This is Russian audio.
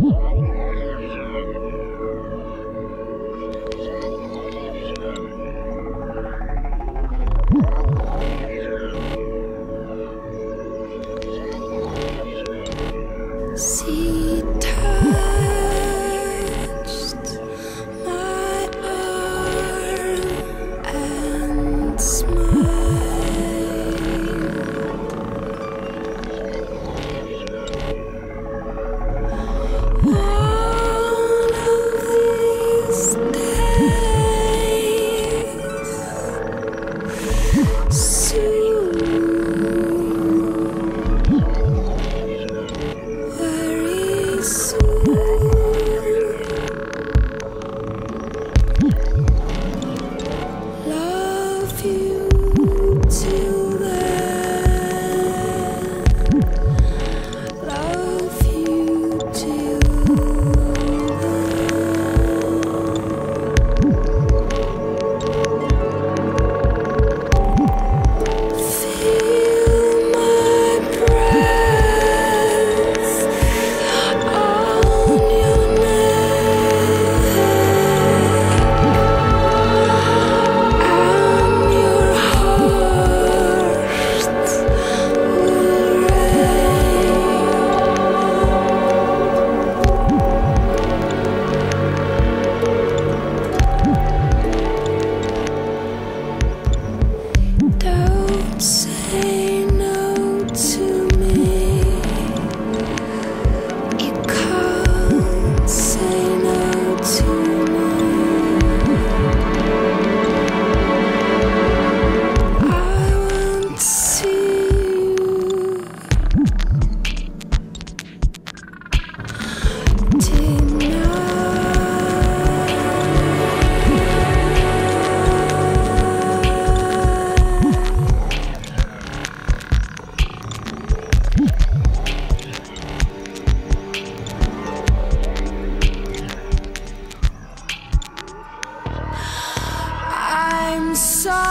Woo! saw